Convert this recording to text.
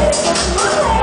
Yeah.